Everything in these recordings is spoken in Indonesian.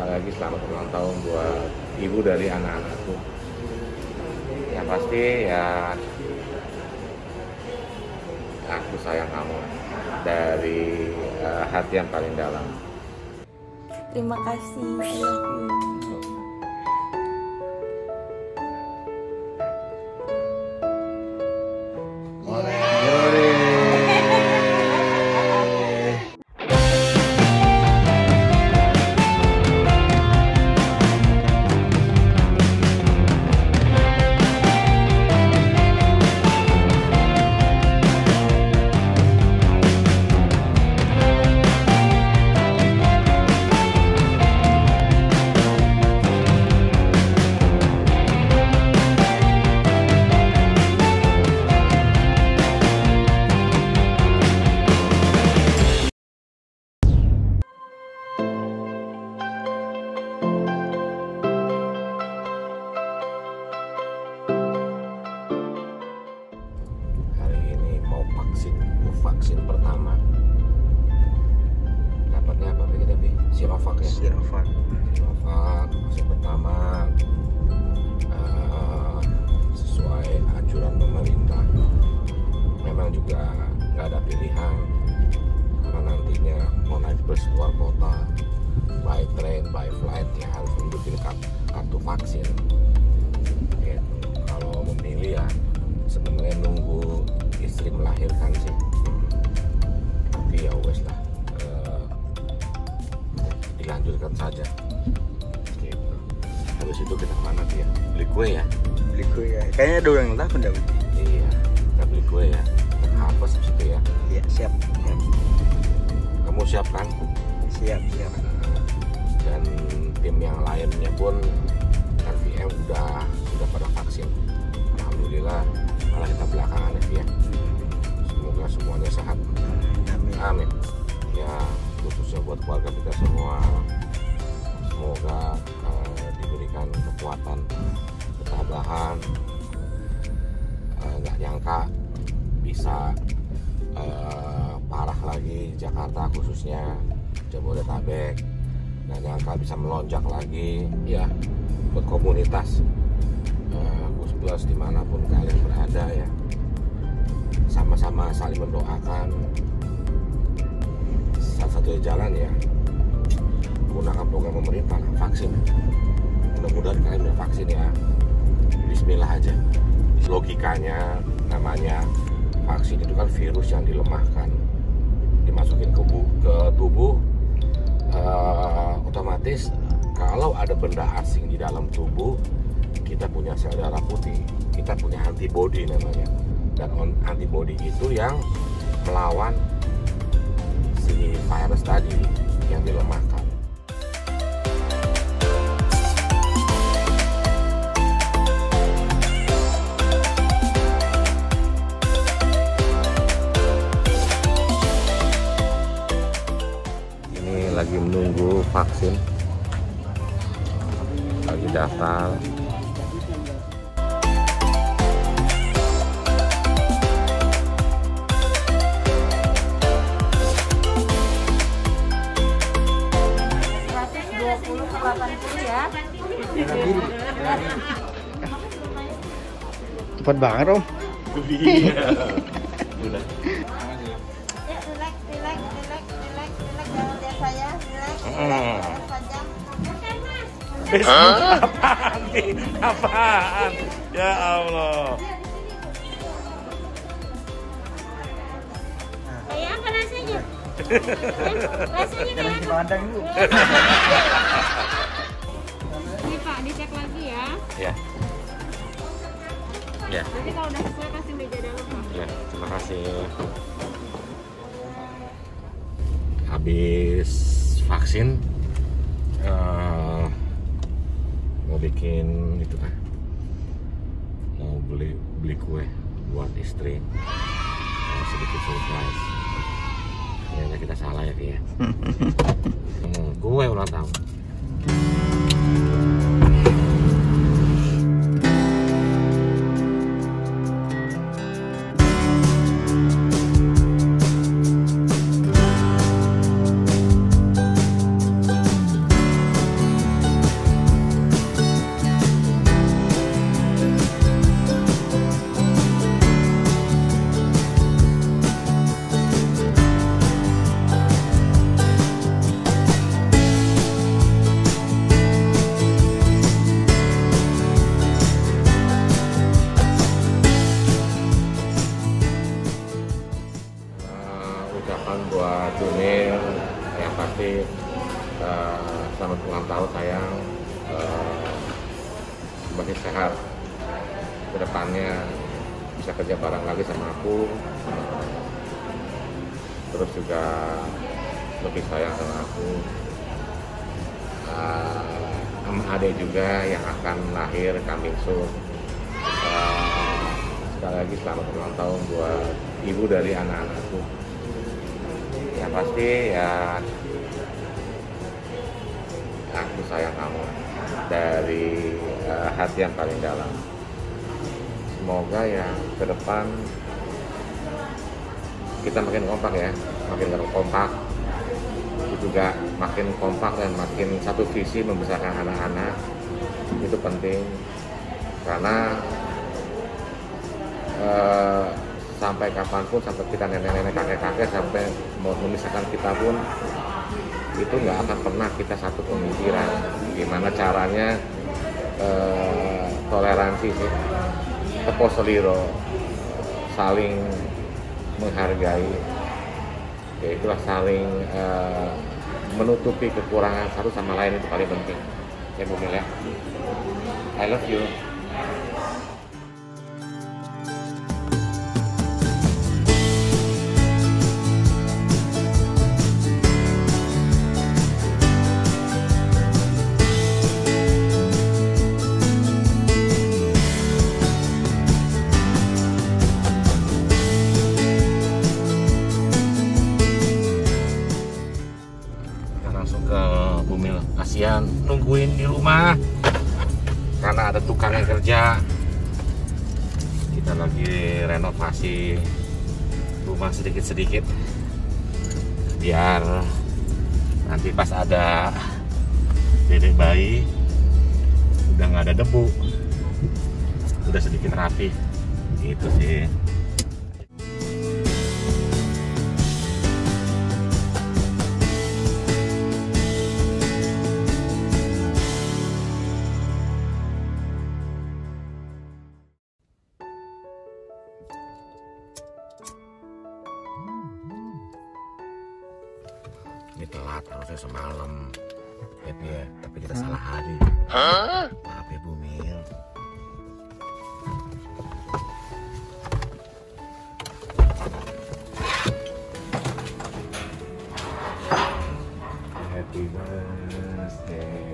sekali lagi selamat ulang tahun buat ibu dari anak-anakku yang pasti ya aku sayang kamu dari uh, hati yang paling dalam Terima kasih. Kayaknya ada orang yang tahu enggak? iya kita beli kue ya hapus di situ ya Iya, siap. Siap, kamu siap kan siap. siap. dan tim yang lainnya pun RVM udah sudah pada vaksin Alhamdulillah malah kita belakangan ya ya semoga semuanya sehat Amin. Amin. Ya khususnya buat keluarga kita semua, semoga eh, diberikan kekuatan, ketabahan. Eh, Nggak nyangka bisa eh, parah lagi Jakarta khususnya Jabodetabek. Nggak nyangka bisa melonjak lagi. Ya buat komunitas Plus di mana pun kalian berada ya sama-sama saling mendoakan salah satu jalan ya menggunakan program pemerintah vaksin mudah-mudahan kalian udah vaksin ya Bismillah aja logikanya namanya vaksin itu kan virus yang dilemahkan dimasukin ke, ke tubuh eh, otomatis kalau ada benda asing di dalam tubuh kita punya sel darah putih kita punya antibody namanya dan antibody itu yang melawan si virus tadi yang dilemahkan. Vaksin, lagi daftar. Ya. Cepat banget, Om. Udah. Apaan nih? Apaan? Ya Allah. Kayak apa rasanya? rasanya kayak apa? Pandang dulu. Nih Pak, dicek lagi ya. Ya. Ya, Nanti kalau udah sesuai kasih meja dalam Pak. ya. Terima kasih. Habis vaksin eh, mau bikin itu kan. Mau beli beli kue buat istri. Eh, sedikit surprise. Ternyata kita salah ya Ki, ya. Hmm, kue ulang tahun Ke depannya bisa kerja bareng lagi sama aku. Terus juga lebih sayang sama aku. Eh, sama juga yang akan lahir coming soon. Eh, sekali lagi selamat ulang tahun buat ibu dari anak-anakku. Ya pasti ya aku sayang kamu dari eh, hati yang paling dalam. Semoga ya ke depan kita makin kompak ya, makin kompak. Itu juga makin kompak dan makin satu visi membesarkan anak-anak itu penting. Karena eh, sampai kapan pun sampai kita nenek-nenek kakek-kakek sampai mau memisahkan kita pun itu nggak akan pernah kita satu pemikiran. Gimana caranya eh, toleransi sih tepo seliro saling menghargai. Ya itulah saling eh, menutupi kekurangan satu sama lain itu paling penting. Ya Bu Mil ya. I love you langsung ke Bumil kasihan nungguin di rumah. Karena ada tukang yang kerja. Kita lagi renovasi rumah sedikit-sedikit. Biar nanti pas ada dedek bayi udah nggak ada debu. Udah sedikit rapi. Gitu sih ini telat harusnya semalam. Ya ya tapi kita salah hari. Maaf ya Bu Mil Happy birthday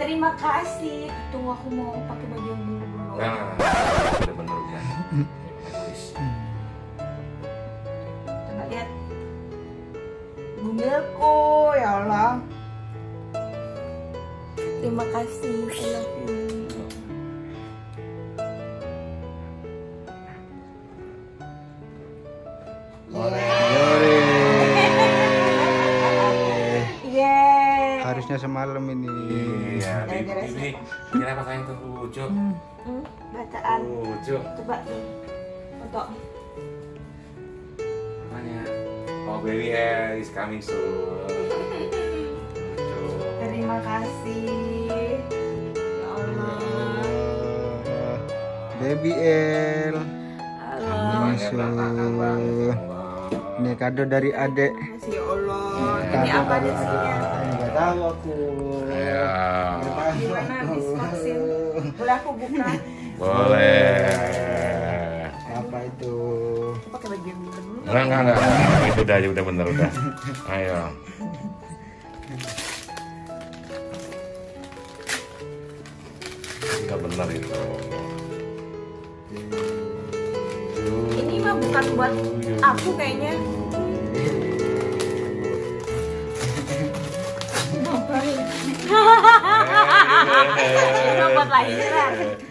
Terima kasih. Tunggu aku mau pakai baju yang dulu dulu. Nah, udah bener udah Egois. Coba lihat. Bumilku, ya Allah. Terima kasih. I love you. Yeay. Harusnya semalam ini Iya, ini, ini kenapa sayang tuh lucu? Hmm, bacaan. Lucu. Coba tuh. Foto. Namanya. Oh, baby hair is coming soon. Lucu. Terima kasih. Ya Allah. Baby L semua. Ini kado dari adek ya Allah. Ini apa adek tahu aku Ya, Gimana habis vaksin? Boleh aku buka? boleh. Apa itu? Pakai baju yang dulu. Enggak, enggak, enggak. Itu udah, udah bener udah. Ayo. Udah bener itu. Ini mah bukan buat aku kayaknya. Ini buat lahiran. Tuh.